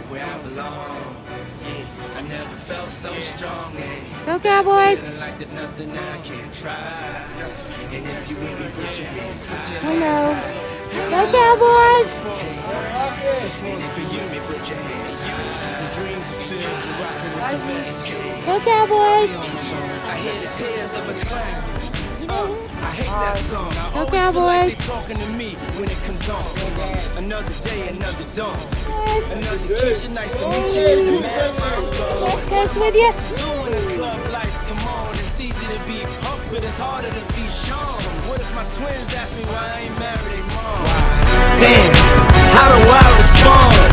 Good where I belong. Yeah, I never felt so strong. Yeah. Go Cowboys. Feeling like there's nothing I can't try. And if you with me, put your hands high. Hello. Go Cowboys. And if you me, put your hands high. The dreams are filled, you're rocking with the best. Go Cowboys. I hear the tears of a clown. That song. I Go always feel like they talking to me when it comes on. Another day, another dawn. Another Keisha, nice to meet you in the mad Yes, goes with you. Doing the club lights, come on. It's easy to be puffed, but it's harder to be shown. What if my twins ask me why I ain't married their mom? Damn, how do I respond?